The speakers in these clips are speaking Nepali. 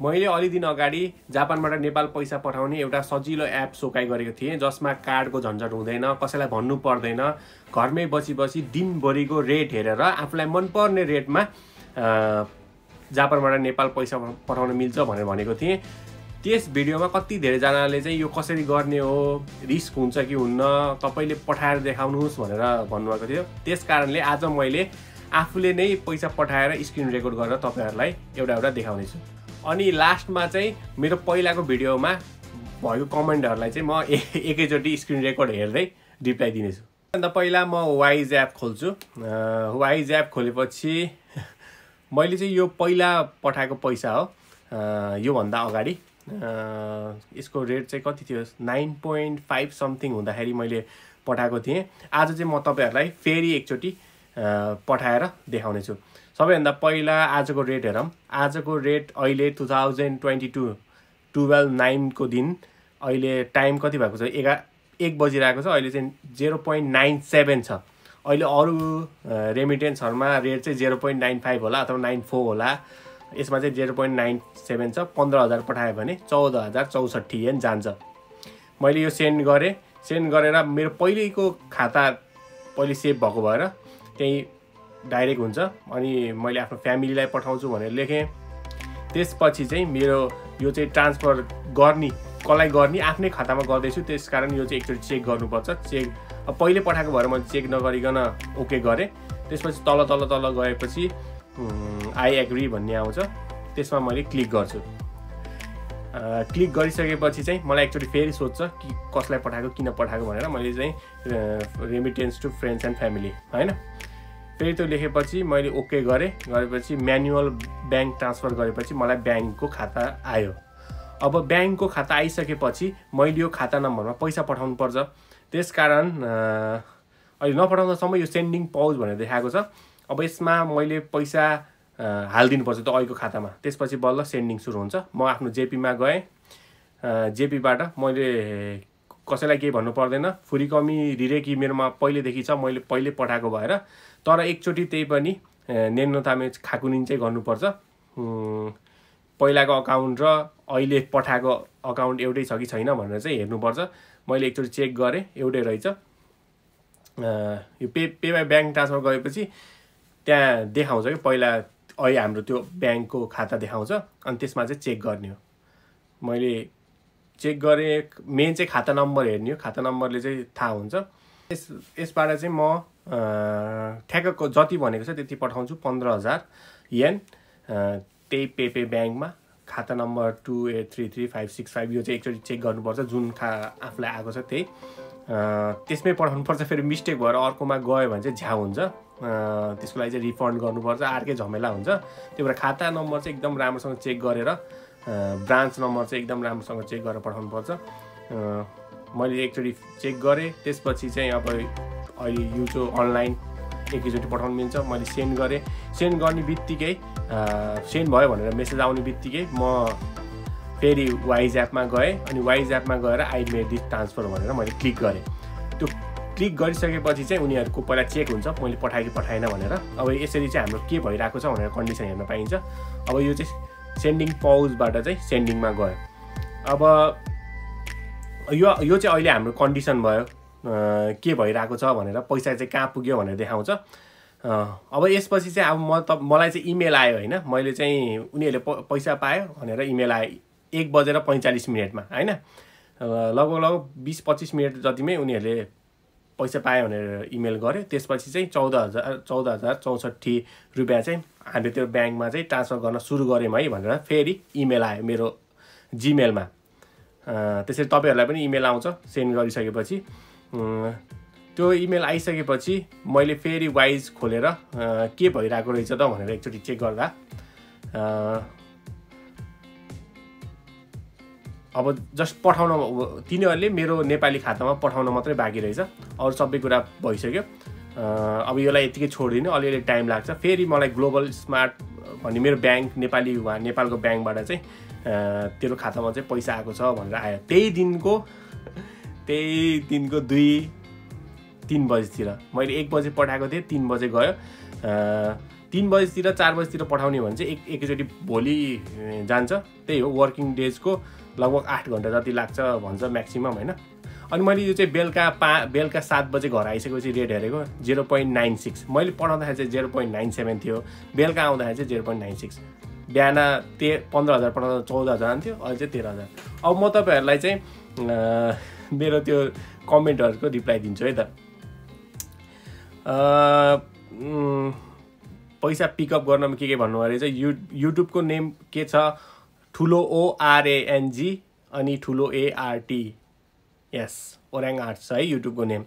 मैले अलि दिन अगाडि जापानबाट नेपाल पैसा पठाउने एउटा सजिलो एप सोकाइ गरेको थिएँ जसमा कार्डको झन्झट हुँदैन कसैलाई भन्नु पर्दैन। घरमै बसी बसी दिनभरिको रेट हेरेर आफूलाई मनपर्ने रेटमा जापानबाट नेपाल पैसा पठाउन मिल्छ भनेर भनेको थिएँ। त्यस भिडियोमा कति धेरैजनाले चाहिँ यो कसरी गर्ने हो रिस्क हुन्छ कि हुन्न तपाईँले पठाएर देखाउनुहोस् भनेर भन्नुभएको थियो। त्यस कारणले आज मैले आफूले नै पैसा पठाएर स्क्रिन रेकर्ड गरेर तपाईँहरूलाई एउटा एउटा देखाउनेछु अनि लास्टमा चाहिँ मेरो पहिलाको भिडियोमा भएको कमेन्टहरूलाई चाहिँ म एकैचोटि स्क्रिन रेकर्ड हेर्दै रिप्लाई दिनेछु। अन्त पहिला म वाइज एप खोल्छु। वाइज एप खोलेपछि मैले चाहिँ यो पहिला पठाएको पैसा हो। योभन्दा अगाडि। यसको रेट चाहिँ कति थियो? नाइन पोइन्ट फाइभ समथिङ हुँदाखेरि मैले पठाएको थिएँ। आज चाहिँ म तपाईँहरूलाई फेरि एकचोटि पठाएर देखाउनेछु। सबैभन्दा पहिला आजको रेट हेरौँ। आजको रेट अहिले two thousand twenty two twelve नाइनको दिन अहिले टाइम कति भएको छ? एघार एक बजिरहेको छ। अहिले चाहिँ जेरो पोइन्ट नाइन सेभेन छ। अहिले अरू रेमिटेन्सहरूमा रेट चाहिँ जेरो पोइन्ट नाइन फाइभ होला अथवा नाइन फोर होला। यसमा चाहिँ जेरो पोइन्ट नाइन सेभेन छ। पन्ध्र हजार पठायो भने चौध हजार चौसठी एन जान्छ। मैले यो सेन्ड गरेँ। सेन्ड गरेर मेरो पहिलेको खाता पहिले सेभ भएको भएर त्यहीँ डाइरेक्ट हुन्छ अनि मैले आफ्नो फ्यामिलीलाई पठाउँछु भनेर लेखेँ। त्यसपछि चाहिँ मेरो यो चाहिँ ट्रान्सफर गर्ने कसलाई गर्ने आफ्नै खातामा गर्दैछु। त्यस कारण यो चाहिँ एकचोटि चेक गर्नुपर्छ। चेक पहिले पठाएको भएर मैले चेक नगरिकन ओके गरेँ। त्यसपछि तल तल तल गएपछि आई एग्री भन्ने आउँछ। त्यसमा मैले क्लिक गर्छु। क्लिक गरिसकेपछि चाहिँ मलाई एकचोटि फेरि सोध्छ कि कसलाई पठाएको किन पठाएको भनेर। मैले चाहिँ remittance to friends and family होइन? फेरि त्यो लेखेपछि मैले ओके गरेँ। गरेपछि म्यानुअल ब्याङ्क ट्रान्सफर गरेपछि मलाई ब्याङ्कको खाता आयो। अब ब्याङ्कको खाता आइसकेपछि मैले यो खाता नम्बरमा पैसा पठाउनु पर्छ। त्यस कारण अहिले नपठाउँदासम्म यो सेन्डिङ पाउज भनेर देखाएको छ। अब यसमा मैले पैसा हालिदिनुपर्छ त्यो अहिलेको खातामा। त्यसपछि बल्ल सेन्डिङ सुरु हुन्छ। म आफ्नो जेपीमा गएँ। जेपीबाट मैले कसैलाई केही भन्नु पर्दैन। फुरी कमी रिरेकी मेरोमा पहिलेदेखि छ। मैले पहिले पठाएको भएर तर एकचोटि त्यही पनि नेन्नतामे खाकुनिन चाहिँ गर्नुपर्छ। पहिलाको अकाउन्ट र अहिले पठाएको अकाउन्ट एउटै छ कि छैन भनेर चाहिँ हेर्नुपर्छ। मैले एकचोटि चेक गरेँ एउटै रहेछ। यो pay pay by bank transfer गएपछि त्यहाँ देखाउँछ कि पहिला अहिले हाम्रो त्यो ब्याङ्कको खाता देखाउँछ अनि त्यसमा चाहिँ चेक गर्ने हो। मैले चेक गरेँ मेन चाहिँ खाता नम्बर हेर्ने हो। खाता नम्बरले चाहिँ थाहा हुन्छ। यस यसबाट चाहिँ म ठ्याक्कको जति भनेको छ त्यति पठाउँछु पन्ध्र हजार येन त्यही पेपे ब्याङ्कमा। खाता number two eight three three five six five यो चाहिँ एकचोटि चेक गर्नुपर्छ जुन खा आफूलाई आएको छ त्यही। त्यसमै पठाउनुपर्छ फेरि मिस्टेक भएर अर्कोमा गयो भने चाहिँ झ्याउ हुन्छ। त्यसको लागि चाहिँ रिफन्ड गर्नुपर्छ अर्कै झमेला हुन्छ। त्यही भएर खाता नम्बर चाहिँ एकदम राम्रोसँग चेक गरेर ब्रान्च नम्बर चाहिँ एकदम राम्रोसँग चेक गरेर पठाउनुपर्छ। मैले एकचोटि चेक गरेँ। त्यसपछि चाहिँ अब अहिले युजो अनलाइन एकैचोटि पठाउनु मिल्छ मैले सेन्ड गरेँ। सेन्ड गर्ने बित्तिकै सेन्ड भयो भनेर मेसेज आउने बित्तिकै म फेरि वाइज एपमा गएँ अनि वाइज एपमा गएर आई मेड दिस ट्रान्सफर भनेर मैले क्लिक गरेँ। त्यो क्लिक गरिसकेपछि चाहिँ उनीहरूको पहिला चेक हुन्छ मैले पठाएँ कि पठाएन भनेर। अब यसरी चाहिँ हाम्रो के भइरहेको छ भनेर कन्डिसन हेर्न पाइन्छ। अब यो चाहिँ सेन्डिङ पाउजबाट चाहिँ सेन्डिङमा गयो। अब यो यो चाहिँ अहिले हाम्रो कन्डिसन भयो। के भइरहेको छ भनेर पैसा चाहिँ कहाँ पुग्यो भनेर देखाउँछ। अब यसपछि चाहिँ अब म त मलाई चाहिँ इमेल आयो होइन। मैले चाहिँ उनीहरूले पैसा पायो भनेर इमेल आयो। एक बजेर पैँचालिस मिनटमा होइन? लगभग लगभग बिस पच्चिस मिनट जतिमै उनीहरूले पैसा पायो भनेर इमेल गर्यो। त्यसपछि चाहिँ चौध हजार चौध हजार चौसठी रुपियाँ चाहिँ हामीले त्यो ब्याङ्कमा चाहिँ ट्रान्सफर गर्न सुरु गऱ्यौँ है भनेर फेरि इमेल आयो मेरो जिमेलमा। त्यसरी तपाईँहरूलाई पनि इमेल आउँछ सेन्ड गरिसकेपछि। त्यो इमेल आइसकेपछि मैले फेरि वाइज खोलेर के भइरहेको रहेछ त भनेर एकचोटि चेक गर्दा अब जस्ट पठाउन तिनीहरूले मेरो नेपाली खातामा पठाउन मात्रै बाँकी रहेछ। अरू सबै कुरा भइसक्यो। अब यसलाई यतिकै छोडिदिनु अलिअलि टाइम लाग्छ। फेरि मलाई ग्लोबल स्मार्ट भन्ने मेरो ब्याङ्क नेपाली नेपालको ब्याङ्कबाट चाहिँ तेरो खातामा चाहिँ पैसा आएको छ भनेर आयो। त्यही दिनको त्यही दिनको दुई तिन बजीतिर। मैले एक बजे पठाएको थिएँ तिन बजे गयो। तिन बजीतिर चार बजीतिर पठाउने भने चाहिँ एक एकैचोटि भोलि जान्छ। त्यही हो वर्किङ डेजको लगभग आठ घन्टा जति लाग्छ भन्छ म्याक्सिमम् होइन? अनि मैले यो चाहिँ बेलुका पा बेलुका सात बजे घर आइसकेपछि रेट हेरेको जिरो पोइन्ट नाइन सिक्स मैले पठाउँदाखेरि चाहिँ जेरो पोइन्ट नाइन सेभेन थियो। बेलुका आउँदाखेरि चाहिँ जेरो पोइन्ट नाइन सिक्स बिहान ते पन्ध्र हजार पठाउँदा चौध हजार आउँथ्यो अहिले चाहिँ तेह्र हजार। अब म तपाईँहरूलाई चाहिँ मेरो त्यो कमेन्टहरूको रिप्लाई दिन्छु है त। पैसा पिकअप गर्नमा के के भन्नु अरे चाहिँ यु युट्युबको नेम के छ? ठुलो ओआरएएनजी अनि ठुलो एआरटी यस ओराङ आर्ट्स छ है युट्युबको नेम।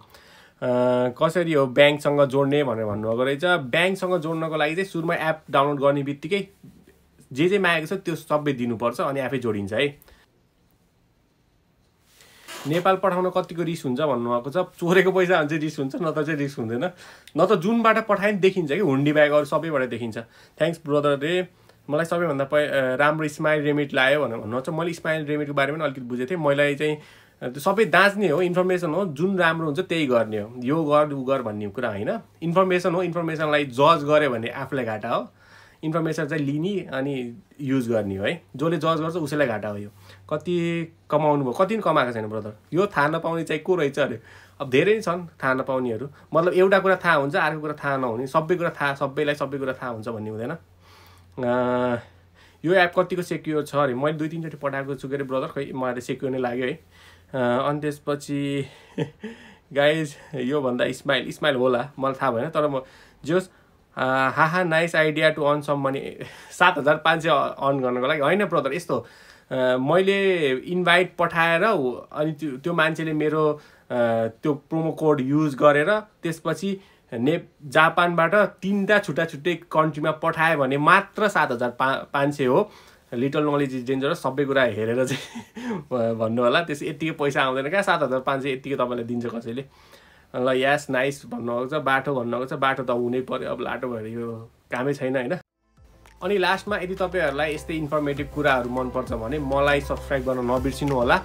कसरी हो ब्याङ्कसँग जोड्ने भनेर भन्नुभएको रहेछ। ब्याङ्कसँग जोड्नको लागि चाहिँ सुरुमा एप डाउनलोड गर्ने बित्तिकै जे जे मागेको छ त्यो सबै दिनुपर्छ अनि आफै जोडिन्छ है। नेपाल पठाउन कतिको रिस हुन्छ भन्नुभएको छ? चोरेको पैसा भने चाहिँ रिस हुन्छ न त चाहिँ रिस हुँदैन। न त जुनबाट पठाए पनि देखिन्छ कि हुन्डी बाहेक अरू सबैबाट देखिन्छ। थ्याङ्क्स ब्रदर रे। मलाई सबैभन्दा प राम्रो स्माइल रेमिट लाग्यो भनेर भन्नुहुन्छ। मैले स्माइल रेमिटको बारेमा पनि अलिकति बुझेको थिएँ। मलाई चाहिँ त्यो सबै दाँच्ने हो इन्फर्मेसन हो। जुन राम्रो हुन्छ त्यही गर्ने हो। यो गर ऊ गर भन्ने कुरा होइन। इन्फर्मेसन हो इन्फर्मेसनलाई जज गऱ्यो भने आफूलाई घाटा हो। इन्फर्मेसन चाहिँ लिने अनि युज गर्ने हो है। जसले जज गर्छ उसैलाई घाटा हो यो। कति कमाउनु भयो कति कमाएको छैन ब्रदर यो थाहा नपाउने चाहिँ को रहेछ अरे? अब धेरै छन् थाहा नपाउनेहरू। मतलब एउटा कुरा थाहा हुन्छ अर्को कुरा थाहा नहुने। सबै कुरा थाहा सबैलाई सबै कुरा थाहा हुन्छ भन्ने हुँदैन। यो एप कतिको सेक्योर छ अरे? मैले दुई तिनचोटि पठाएको छु के अरे ब्रदर खै मलाई सेक्योर नै लाग्यो है। अनि त्यसपछि गाइज योभन्दा स्माइल स्माइल होला। मलाई थाहा भएन तर म जे होस् हाहा nice idea to earn some money सात हजार पाँच सय अर्न गर्नको लागि। होइन ब्रदर यस्तो। मैले इन्भाइट पठाएर अनि त्यो त्यो मान्छेले मेरो त्यो प्रोमो कोड युज गरेर त्यसपछि ने जापानबाट तिनवटा छुट्टा छुट्टै कन्ट्रीमा पठायो भने मात्र सात हजार पा पाँच सय हो। लिटल नलेज इज डेन्जरस सबै कुरा हेरेर चाहिँ भन्नु होला। त्यस यत्तिकै पैसा आउँदैन क्या। सात हजार पाँच सय यत्तिकै तपाईँलाई दिन्छ कसैले। ल यास नाइस भन्नुभएको छ बाटो भन्नुभएको छ बाटो त हुनै पऱ्यो अब लाटो भएर यो कामै छैन होइन? अनि लास्टमा यदि तपाईँहरूलाई यस्तै इन्फर्मेटिभ कुराहरू मनपर्छ भने मलाई सब्सक्राइब गर्न नबिर्सिनु होला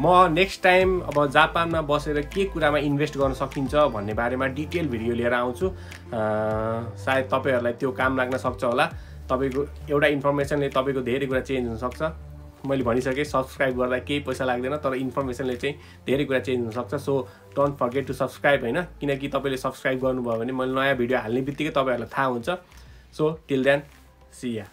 म नेक्स्ट टाइम अब जापानमा बसेर के कुरामा इन्भेस्ट गर्न सकिन्छ भन्ने बारेमा डिटेल भिडियो लिएर आउँछु। सायद तपाईँहरूलाई त्यो काम लाग्न सक्छ होला। तपाईँको एउटा इन्फर्मेसनले तपाईँको धेरै कुरा चेन्ज हुनसक्छ। मैले भनिसकेँ सब्सक्राइब गर्दा केही पैसा लाग्दैन तर इन्फर्मेसनले चाहिँ धेरै कुरा चेन्ज हुनसक्छ so don't forget to subscribe होइन? किनकि तपाईँले सब्सक्राइब गर्नुभयो भने मैले नयाँ भिडियो हाल्ने बित्तिकै तपाईँहरूलाई थाहा हुन्छ। सो टिल देन सिया